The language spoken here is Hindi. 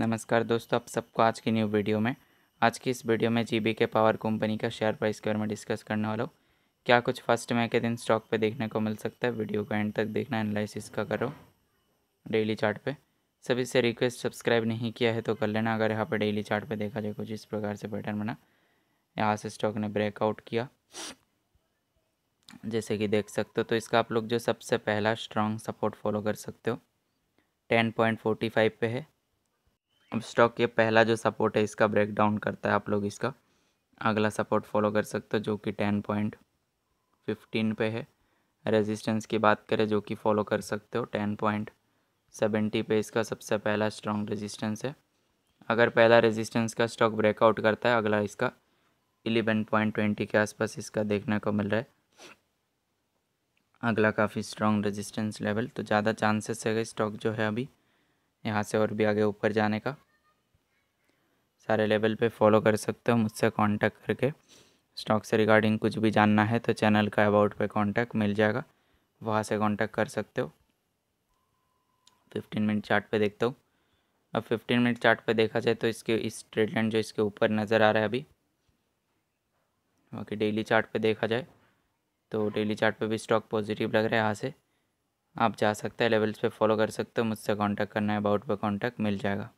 नमस्कार दोस्तों आप सबको आज की न्यू वीडियो में। आज की इस वीडियो में जीबी के पावर कंपनी का शेयर प्राइस के बारे में डिस्कस करने वाला हूँ। क्या कुछ फ़र्स्ट में के दिन स्टॉक पे देखने को मिल सकता है? वीडियो को एंड तक देखना एनालिसिस का करो। डेली चार्ट पे। सभी से रिक्वेस्ट सब्सक्राइब नहीं किया है तो कर लेना। अगर यहाँ पर डेली चार्ट देखा जाए, कुछ इस प्रकार से पैटर्न बना। यहाँ से स्टॉक ने ब्रेकआउट किया। जैसे कि देख सकते हो तो इसका आप लोग जो सबसे पहला स्ट्रॉन्ग सपोर्ट फॉलो कर सकते हो। टेन पॉइंट फोर्टी फाइव पे है। स्टॉक के पहला जो सपोर्ट है, इसका ब्रेक डाउन करता है आप लोग इसका। अगला सपोर्ट फॉलो कर सकते हो, जो कि टेन पॉइंट फिफ्टीन पे है। रेजिस्टेंस की बात करें, जो कि फॉलो कर सकते हो टेन पॉइंट सेवेंटी पे इसका सबसे पहला स्ट्रॉन्ग रेजिस्टेंस है। अगर पहला रेजिस्टेंस का स्टॉक ब्रेकआउट करता है, अगला इसका इलेवन पॉइंट ट्वेंटी के आसपास इसका देखने को मिल रहा है। अगला काफ़ी स्ट्रॉन्ग रेजिस्टेंस लेवल तो ज़्यादा चांसेस है स्टॉक जो है अभी यहाँ से और भी आगे ऊपर जाने का। सारे लेवल पे फॉलो कर सकते हो मुझसे कांटेक्ट करके। स्टॉक से रिगार्डिंग कुछ भी जानना है तो चैनल का अबाउट पे कांटेक्ट मिल जाएगा। वहाँ से कांटेक्ट कर सकते हो। फिफ्टीन मिनट चार्ट पे देखता हूँ। अब फिफ्टीन मिनट चार्ट पे देखा जाए तो इसके, इस ट्रेड लाइन जो इसके ऊपर नज़र आ रहा है अभी, बाकी डेली चार्ट पे देखा जाए तो डेली चार्ट पे भी स्टॉक पॉजिटिव लग रहा है यहाँ से। आप जा सकते हैं लेवल्स पे फॉलो कर सकते हो, मुझसे कांटेक्ट करना है अबाउट पे कांटेक्ट मिल जाएगा।